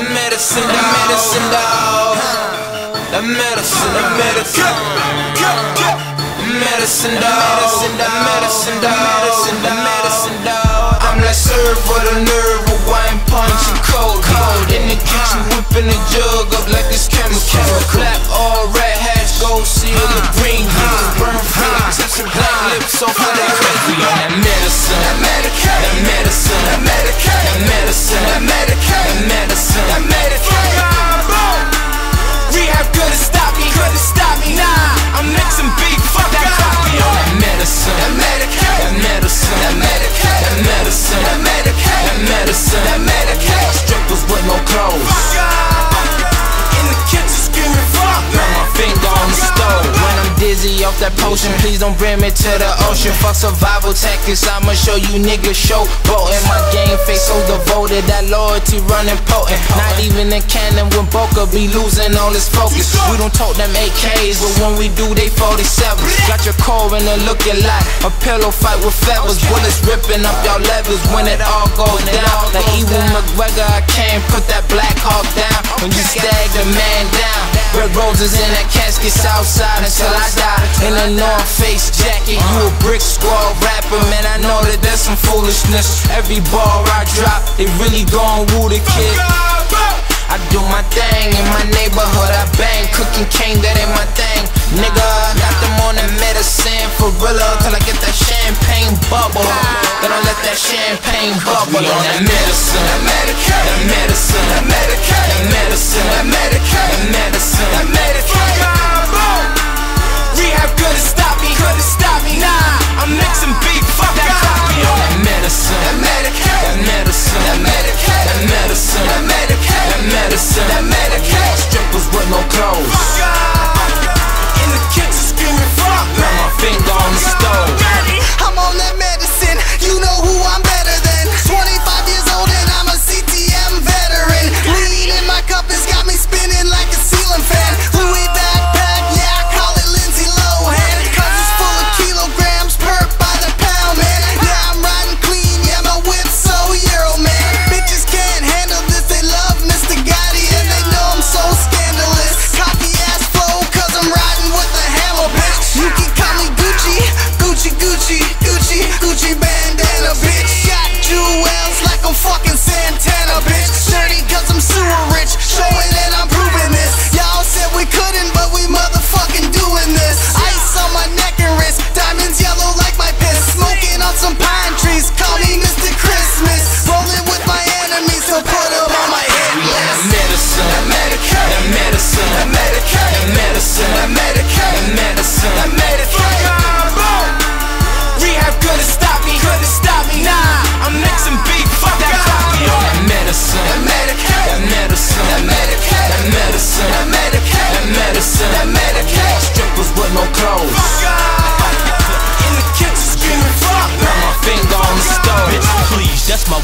That medicine, that medicine, dog. That medicine, that medicine. Medicine, dog. That medicine, dog. That medicine, dog. I'm like serve for the nerve, with wine punch and cold. Cold in the kitchen, whipping the jug up like it's chemical. Black all red hash, gold seal, the green. Burn free, tips and black lips off of that that potion, please don't bring me to the ocean. Fuck survival tactics, I'ma show you niggas show. Boating my game face so devoted, that loyalty running potent. Not even in canon when Boca be losing all his focus. We don't talk them AKs, but when we do, they 47. Got your core in the looking like a pillow fight with feathers. Bullets ripping up y'all levels when it all goes down. Like Ewan McGregor, I can't put that black hawk down. When you roses in that casket, southside until I die. In a North Face jacket, you a brick squad rapper, man. I know that that's some foolishness. Every bar I drop, they really gon' woo the kid. I do my thing in my neighborhood, I bang. Cooking cane, that ain't my thing. Nigga, got them on that medicine for real till I get that champagne bubble. That champagne bubble on that medicine. That medicine, that medicine, that medicine, that medicine, that medicine, that medicine, that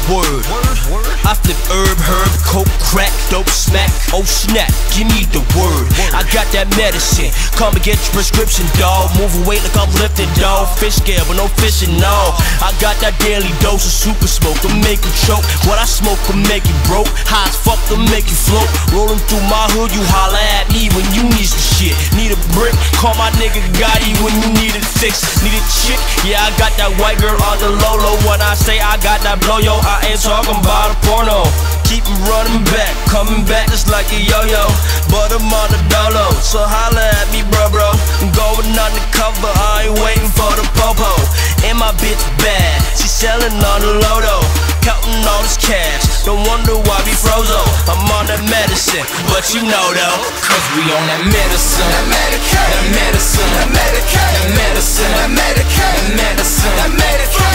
word. I flip herb, herb, coke, crack, dope, smack, oh snap, give me the word. I got that medicine, come and get your prescription, dawg. Move away like I'm lifting, dawg. Fish scale, but no fishing, no. I got that daily dose of super smoke to make you choke. What I smoke will make you broke. High as fuck to make you float. Rolling through my hood, you holla at me when you need some shit. Need a brick, call my nigga Gotti when you need it fixed. Need a chick, yeah, I got that white girl on the low low. When I say I got that blow, yo, I ain't talking about a porno. Keep 'em running back, coming back just like a yo-yo. But I'm on the dolo, so holla at me, bro, bro. I'm going undercover, I ain't waiting for the popo. And my bitch bad, she selling on the lodo. Counting all this cash, no wonder why we frozo. I'm on that medicine, but you know though. Cause we on that medicine, that medicine, that medicine, that medicine, that medicine, that medicine, that medicine.